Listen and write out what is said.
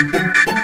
Boom, boom, boom.